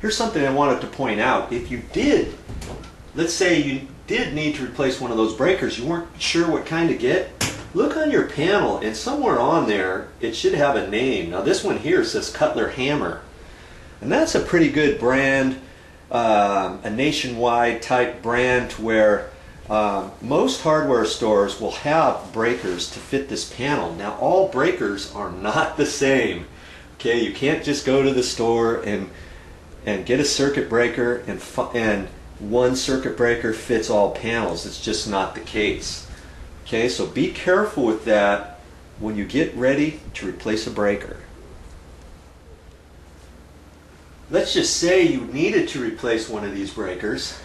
here's something I wanted to point out. If you did, let's say you did need to replace one of those breakers, you weren't sure what kind to get, look on your panel and somewhere on there it should have a name. Now this one here says Cutler Hammer. And that's a pretty good brand, um, a nationwide type brand where um, most hardware stores will have breakers to fit this panel. Now all breakers are not the same. Okay, you can't just go to the store and and get a circuit breaker and and one circuit breaker fits all panels. It's just not the case. Okay, so be careful with that when you get ready to replace a breaker. Let's just say you needed to replace one of these breakers.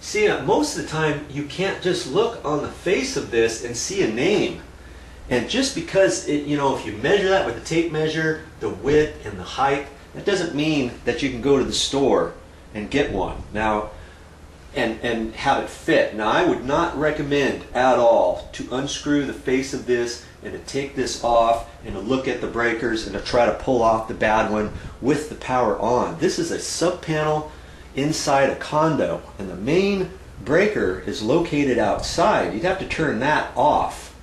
See, uh, most of the time you can't just look on the face of this and see a name. And just because, it, you know, if you measure that with a tape measure, the width and the height, that doesn't mean that you can go to the store and get one. Now, and, and have it fit. Now I would not recommend at all to unscrew the face of this and to take this off and to look at the breakers and to try to pull off the bad one with the power on. This is a sub panel inside a condo and the main breaker is located outside. You'd have to turn that off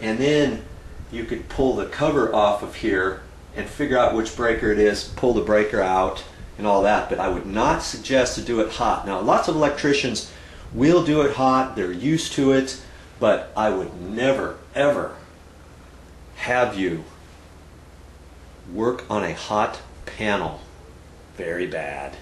and then you could pull the cover off of here and figure out which breaker it is, pull the breaker out and all that, but I would not suggest to do it hot. Now, lots of electricians will do it hot, they're used to it, but I would never, ever have you work on a hot panel. Very bad.